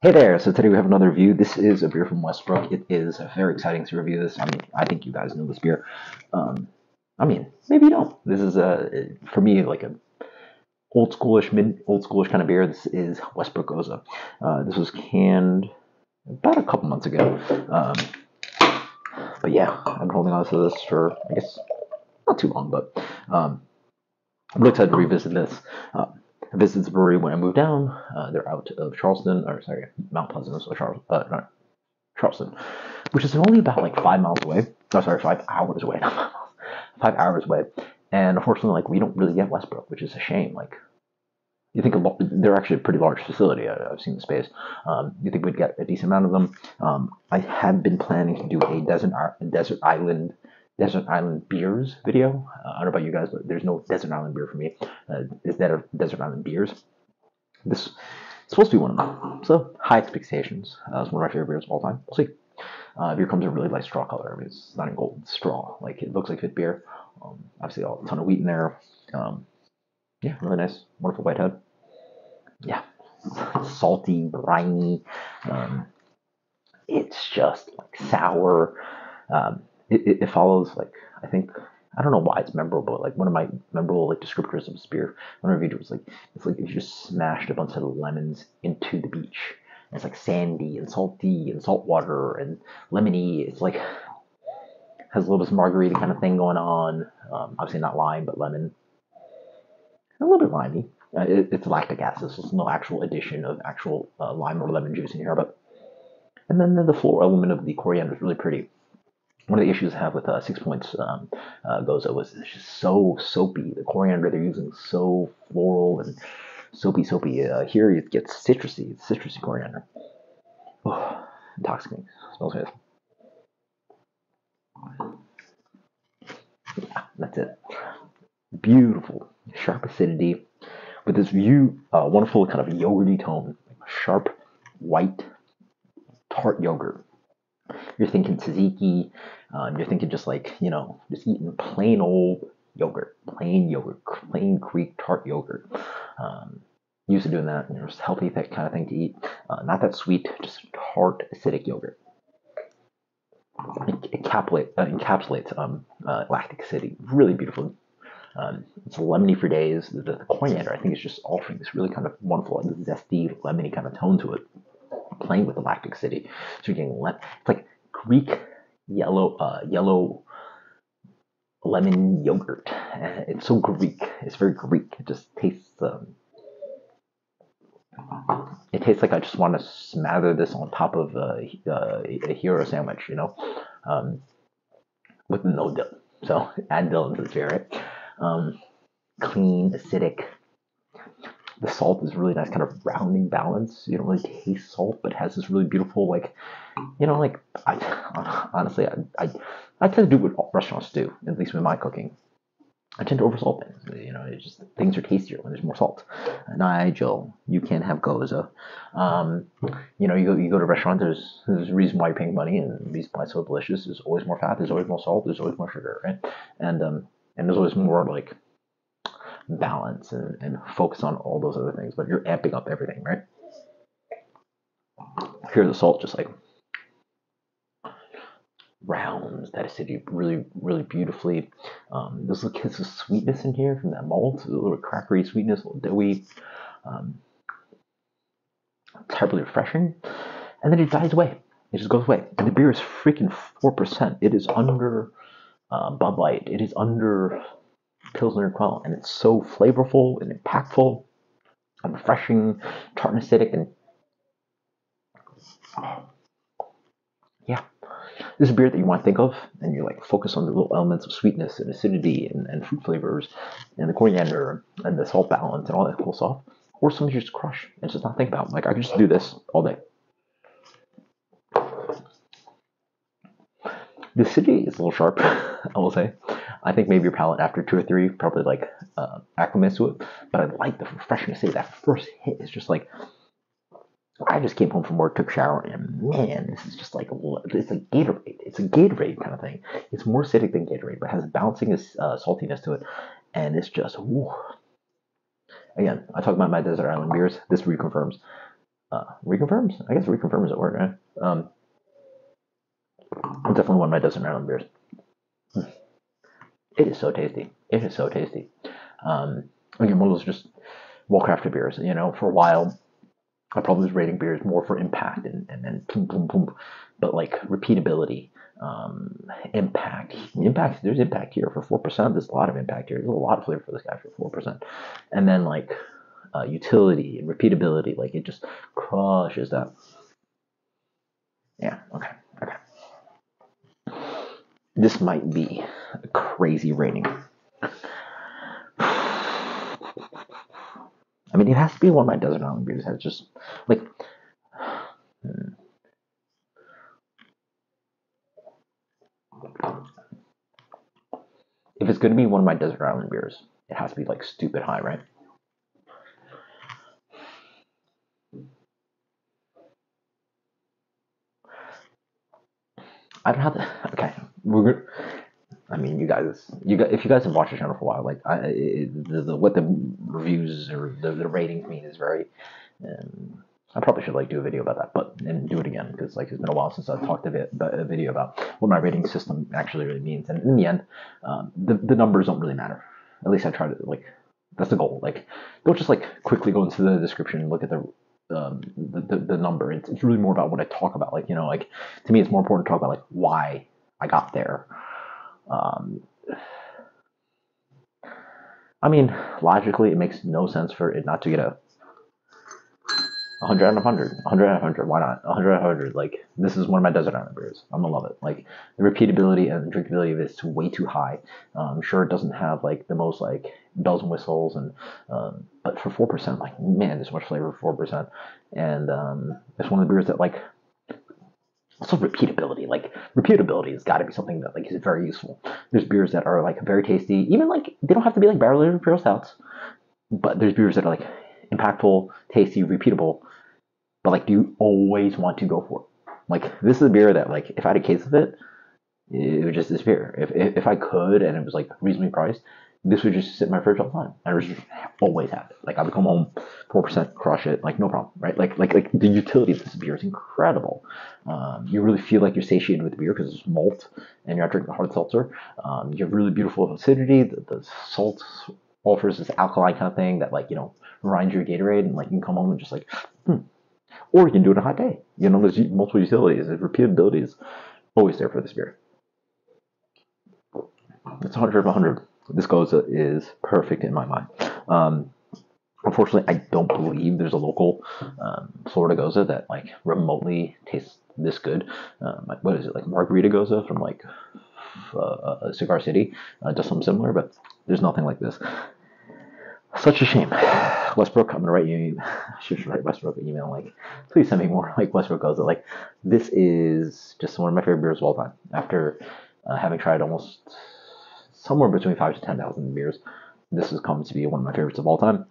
Hey there! So today we have another review. This is a beer from Westbrook. It is a very exciting to review this. I mean, I think you guys know this beer. Um, I mean, maybe you don't. This is a for me like a old schoolish, mid old schoolish kind of beer. This is Westbrook Gose. Uh, this was canned about a couple months ago. Um, but yeah, I've been holding on to this for I guess not too long, but um, I'm really excited to revisit this. Uh, I visited the brewery when I moved down. Uh, they're out of Charleston, or sorry, Mount Pleasant, so Charles, uh, not Charleston, which is only about like five miles away. No, sorry, five hours away, five hours away. And unfortunately, like we don't really get Westbrook, which is a shame. Like you think a lot, they're actually a pretty large facility. I, have seen the space. Um, you think we'd get a decent amount of them? Um, I have been planning to do a desert desert island Desert Island Beers video. Uh, I don't know about you guys, but there's no Desert Island beer for me. Uh, instead of Desert Island Beers, this is supposed to be one of them. So, high expectations. Uh, it's one of my favorite beers of all time. We'll see. Uh, beer comes in really light straw color. I mean, it's not in gold, it's straw. Like, it looks like wit beer. Um, obviously, a ton of wheat in there. Um, yeah, really nice, wonderful white head. Yeah, salty, briny. Um, it's just like sour. Um, it, it, follows like I think I don't know why it's memorable. Like one of my memorable like descriptors of spear. One of was like it's like if you just smashed a bunch of lemons into the beach. And it's like sandy and salty and salt water and lemony. It's like has a little bit of margarita kind of thing going on. Um, obviously not lime, but lemon. A little bit limey. Uh, it, it's lactic acid, so there's no actual addition of actual uh, lime or lemon juice in here. But and then the floral element of the coriander is really pretty one of the issues I have with uh, Sixpoint's um, uh, Gose was it's just so soapy. The coriander they're using is so floral and soapy, soapy. Uh, here it gets citrusy, it's citrusy coriander. Oh, intoxicating. Smells good. Yeah, that's it. Beautiful, sharp acidity with this view, uh, wonderful kind of yogurty tone, sharp, white, tart yogurt. You're thinking tzatziki, um, you're thinking just like, you know, just eating plain old yogurt, plain yogurt, plain Greek tart yogurt. Um, used to doing that, you know, just healthy that kind of thing to eat. Uh, not that sweet, just tart, acidic yogurt. Encapsulate, uh, encapsulates um, uh, lactic acidity really beautifully. Um, it's lemony for days. The, the, coriander, I think, is just altering this really kind of wonderful, like, zesty, lemony kind of tone to it, playing with the lactic acidity. So you're getting, le- it's like Greek yellow uh, yellow lemon yogurt. It's so Greek. It's very Greek. It just tastes. Um, it tastes like I just want to smother this on top of a, a, a hero sandwich, you know, um, with no dill. So add dill into the right? Um, clean, acidic. The salt is really nice, kind of rounding balance. You don't really taste salt, but has this really beautiful, like you know, like I honestly, I, I, I tend to do what restaurants do, at least with my cooking. I tend to oversalt things. You know, it's just things are tastier when there's more salt. Nigel, you can't have Gose. Um, you know, you go you go to a restaurant. There's there's a reason why you're paying money, and the reason why it's so delicious. There's always more fat. There's always more salt. There's always more sugar, right? And um, and there's always more like balance and, and focus on all those other things. But you're amping up everything, right? Here, the salt just like rounds that acidity really, really beautifully. Um, there's a kiss of sweetness in here from that malt, a little crackery sweetness, a little doughy. Um, terribly refreshing. And then it dies away. It just goes away. And the beer is freaking 4%. It is under uh, Bud Light. It is under Pilsner Urquell. And it's so flavorful and impactful and refreshing, tart and acidic, and yeah, this is a beer that you want to think of, and you like focus on the little elements of sweetness and acidity and, and fruit flavors, and the coriander and the salt balance and all that cool stuff. Or something you just crush and just not think about. Like I could just do this all day. The acidity is a little sharp, I will say. I think maybe your palate after two or three probably like uh, acclimates to it. But I like the freshness. acidity. That first hit is just like I just came home from work, took a shower, and man, this is just like it's a Gatorade. It's a Gatorade kind of thing. It's more acidic than Gatorade, but has bouncing uh, saltiness to it, and it's just again. I talk about my desert island beers. This reconfirms uh, reconfirms. I guess reconfirms it word, right? Um, definitely one of my Desert island beers. It is so tasty. It is so tasty. Um, again, one of those just well crafted beers. You know, for a while, I probably was rating beers more for impact and and then boom boom boom, but like repeatability, um, impact, impact. There's impact here for four percent. There's a lot of impact here. There's a lot of flavor for this guy for four percent, and then like uh, utility and repeatability. Like it just crushes that. Yeah. Okay. Okay. This might be crazy rating. I mean, it has to be one of my desert island beers. It's just like. If it's going to be one of my desert island beers, it has to be like stupid high, right? I don't have to. Okay, we're good. I mean, you guys, you guys, if you guys have watched the channel for a while, like I, it, the, the, what the reviews or the, the ratings mean is very. Um, I probably should like do a video about that, but and do it again because like it's been a while since I've talked a, bit, a video about what my rating system actually really means. And in the end, um, the the numbers don't really matter. At least I try to like that's the goal. Like don't just like quickly go into the description and look at the um, the, the, the number. It's, it's really more about what I talk about. Like, you know, like to me, it's more important to talk about like why I got there. Um, I mean, logically, it makes no sense for it not to get a 100 out of 100, 100 out of 100. Why not? 100 out of 100. Like, this is one of my desert island beers. I'm gonna love it. Like, the repeatability and drinkability of it is way too high. Um, I'm sure, it doesn't have like the most like bells and whistles, and um, but for four percent, like man, there's so much flavor for four percent, and um, it's one of the beers that like also repeatability. Like repeatability has got to be something that like is very useful. There's beers that are like very tasty, even like they don't have to be like barrel aged imperial stouts, but there's beers that are like impactful, tasty, repeatable. But like, do you always want to go for it? Like this is a beer that like if I had a case of it, it would just disappear. If if, if I could and it was like reasonably priced, this would just sit in my fridge all the time. I just always have it. Like I would come home, four percent, crush it, like no problem, right? Like like like the utility of this beer is incredible. Um, you really feel like you're satiated with the beer because it's malt and you're not drinking hard seltzer. Um, you have really beautiful acidity. The, the salt offers this alkaline kind of thing that like you know reminds you of Gatorade, and like you can come home and just like, hmm. or you can do it on a hot day. You know, there's multiple utilities. The repeatability is always there for this beer. It's 100 of 100 this Gose is perfect in my mind. Um, unfortunately, I don't believe there's a local um, Florida Gose that like remotely tastes this good. Um, what is it like Margarita Gose from like uh, uh, Cigar City uh, does something similar, but there's nothing like this. Such a shame. Westbrook, I'm gonna write you. I should write Westbrook an email like, please send me more like Westbrook Gose. Like, this is just one of my favorite beers of all time. After uh, having tried almost somewhere between five to ten thousand beers. This has come to be one of my favorites of all time.